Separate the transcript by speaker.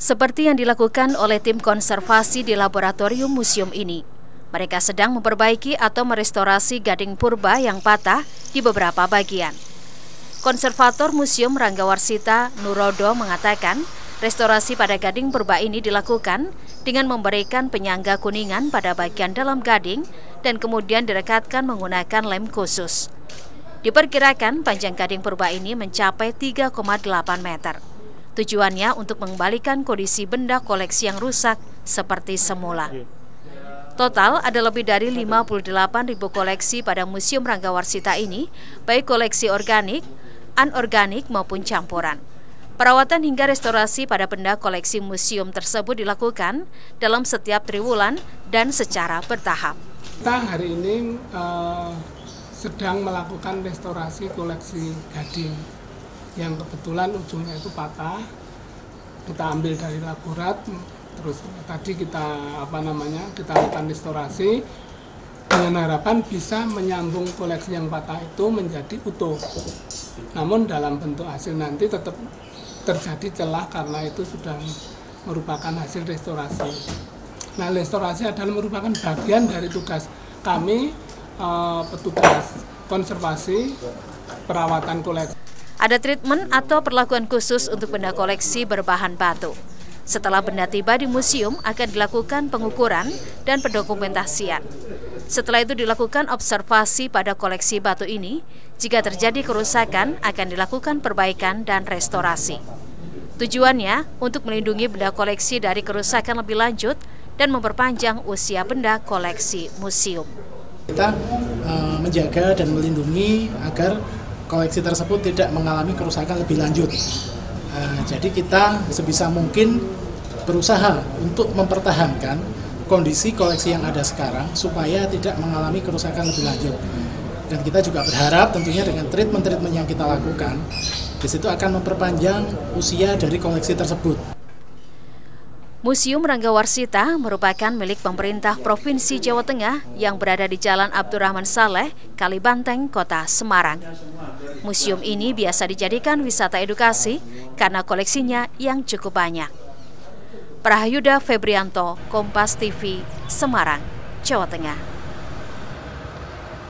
Speaker 1: Seperti yang dilakukan oleh tim konservasi di laboratorium museum ini, mereka sedang memperbaiki atau merestorasi gading purba yang patah di beberapa bagian. Konservator Museum Ranggawarsita Nurodo mengatakan, restorasi pada gading purba ini dilakukan dengan memberikan penyangga kuningan pada bagian dalam gading dan kemudian direkatkan menggunakan lem khusus. Diperkirakan panjang gading purba ini mencapai 3,8 meter. Tujuannya untuk mengembalikan kondisi benda koleksi yang rusak seperti semula. Total ada lebih dari 58 ribu koleksi pada Museum Ranggawarsita ini, baik koleksi organik, anorganik maupun campuran. Perawatan hingga restorasi pada benda koleksi museum tersebut dilakukan dalam setiap triwulan dan secara bertahap.
Speaker 2: Kita hari ini uh, sedang melakukan restorasi koleksi gading yang kebetulan ujungnya itu patah. Kita ambil dari laborat terus tadi kita apa namanya kita lakukan restorasi dengan harapan bisa menyambung koleksi yang patah itu menjadi utuh. Namun dalam bentuk hasil nanti tetap terjadi celah karena itu sudah merupakan hasil restorasi. Nah restorasi adalah merupakan bagian dari tugas kami eh, petugas konservasi perawatan koleksi
Speaker 1: ada treatment atau perlakuan khusus untuk benda koleksi berbahan batu. Setelah benda tiba di museum akan dilakukan pengukuran dan pendokumentasian. Setelah itu dilakukan observasi pada koleksi batu ini. Jika terjadi kerusakan akan dilakukan perbaikan dan restorasi. Tujuannya untuk melindungi benda koleksi dari kerusakan lebih lanjut dan memperpanjang usia benda koleksi museum.
Speaker 3: Kita uh, menjaga dan melindungi agar koleksi tersebut tidak mengalami kerusakan lebih lanjut. Uh, jadi kita sebisa mungkin berusaha untuk mempertahankan kondisi koleksi yang ada sekarang supaya tidak mengalami kerusakan lebih lanjut. Dan kita juga berharap tentunya dengan treatment-treatment yang kita lakukan, di situ akan memperpanjang usia dari koleksi tersebut.
Speaker 1: Museum Ranggawarsita merupakan milik pemerintah Provinsi Jawa Tengah yang berada di Jalan Abdurrahman Saleh, Kalibanteng, Kota Semarang. Museum ini biasa dijadikan wisata edukasi karena koleksinya yang cukup banyak. Prahyuda Febrianto, Kompas TV, Semarang, Jawa Tengah.